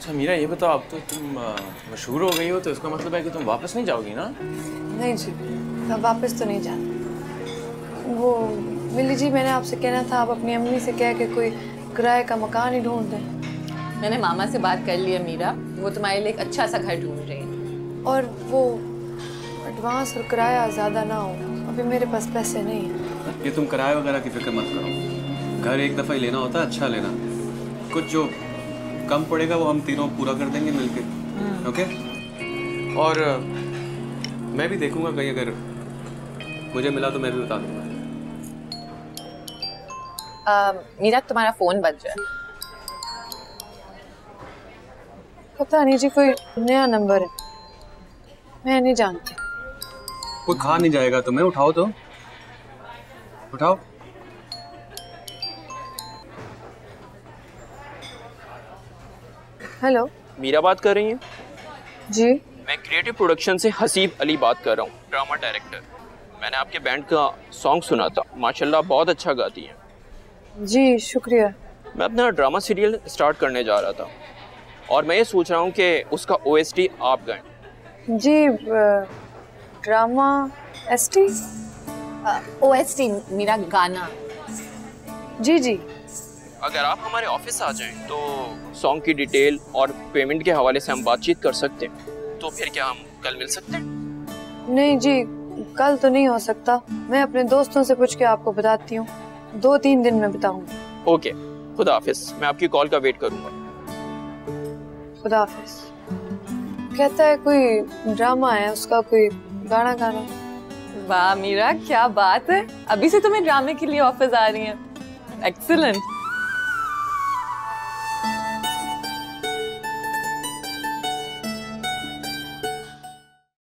अच्छा मीरा ये बताओ अब तो तुम मशहूर हो गई हो तो इसका मतलब है कि तुम वापस नहीं जाओगी ना? नहीं जी अब वापस तो नहीं जाना वो मिली जी मैंने आपसे कहना था आप अपनी अम्मी से कह के कोई किराए का मकान ही ढूंढ दें। मैंने मामा से बात कर ली है मीरा। वो तुम्हारे लिए एक अच्छा सा घर ढूंढ रही है। और वो एडवांस और किराया ज़्यादा ना हो अभी मेरे पास पैसे नहीं हैं। ये तुम किराए वगैरह की फ़िक्र मत करो। घर एक दफ़ा ही लेना होता है अच्छा लेना। कुछ जो कम पड़ेगा वो हम तीनों पूरा कर देंगे मिलके। ओके? और मैं भी देखूँगा कहीं अगर मुझे मिला तो मैं भी बता दूँगा। मीरा तुम्हारा फ़ोन बज रहा है। पता नहीं जी कोई नया नंबर है। मैं नहीं जानती। कोई खा नहीं जाएगा तुम्हें उठाओ तो। उठाओ। हेलो। मीरा बात कर रही हैं? जी। मैं क्रिएटिव प्रोडक्शन से हसीब अली बात कर रहा हूँ ड्रामा डायरेक्टर मैंने आपके बैंड का सॉन्ग सुना था। माशाल्लाह बहुत अच्छा गाती हैं। जी शुक्रिया। मैं अपना ड्रामा सीरियल स्टार्ट करने जा रहा था और मैं ये सोच रहा हूँ कि उसका ओएसटी आप गाएँ। जी drama S T O S T Meera गाना। जी जी। अगर आप हमारे ऑफ़िस आ जाएँ तो सॉन्ग की डिटेल और पेमेंट के हवाले से हम बातचीत कर सकते हैं। तो फिर क्या हम कल मिल सकते हैं? नहीं जी कल तो नहीं हो सकता। मैं अपने दोस्तों से पूछ के आपको बताती हूँ। दो तीन दिन में बताऊँगी। ओके खुदा हाफिज। मैं आपकी कॉल का वेट करूँगा। खुदा हाफिज। कहता है कोई ड्रामा है उसका कोई गाना गाना। वाह मीरा क्या बात है। अभी से तुम्हें ड्रामे के लिए ऑफ़िस आ रही है। एक्सीलेंट।